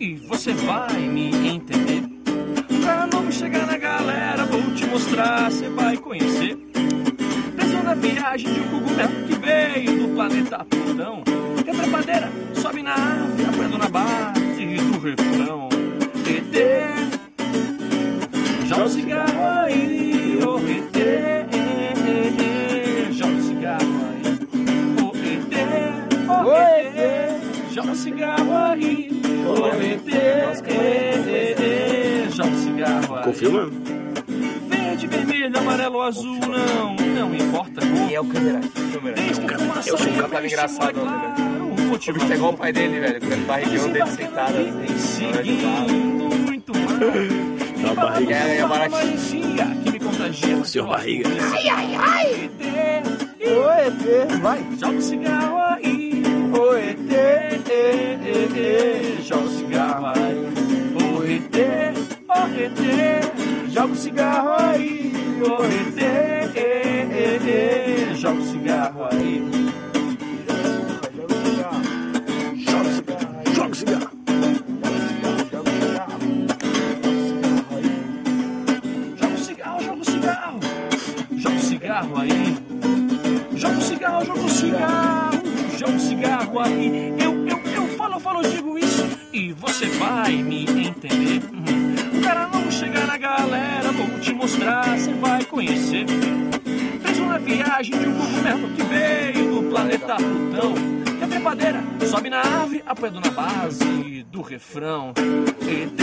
e você vai me entender. Pra não chegar na galera, vou te mostrar, você vai conhecer. Preso na viagem de um cogumelo que veio do planeta Plutão. Que a trepadeira sobe na árvore, aprendo na base do refrão. ET, joga o cigarro aí, ô ET, joga o cigarro aí, ô ô joga o cigarro aí, ô ET, joga o cigarro aí. Confirma? Verde, vermelho, amarelo, azul, não, não importa a cor. E é o câmera. A Eu sou um cara engraçado, né? um O bicho é igual o pai dele, velho. Com o barrigão dele sentado assim. na Seguindo muito mais. Dá uma barriga. É, é baratinho. magia que me contagia. Senhor barriga. Ai, ai, ai. Oi, ET, vai. Joga o cigarro joga o cigarro aí. Ô ET, ê, ê, ê, joga o cigarro aí. Joga o cigarro. Joga o cigarro, joga o cigarro. Joga o cigarro aí. Joga o cigarro, joga o cigarro. Joga o cigarro aí. Eu, eu, eu falo, falo, digo isso. E você vai me entender. O cara não chegar na galera, mostrar, você vai conhecer. Fez uma viagem de um cogumelo que veio do planeta Plutão. Que a trepadeira sobe na árvore, apoiado na base do refrão. ET,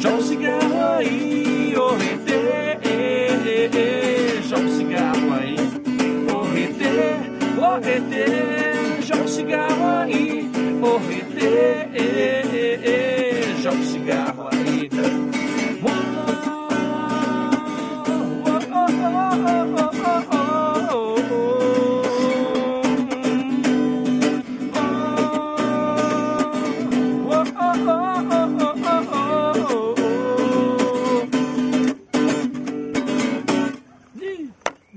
Joga o cigarro aí, ô ET, joga o cigarro aí, ô ET, ô ET, joga o cigarro aí, ô ET, joga o cigarro aí.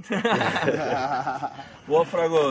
Boa, Fragoso.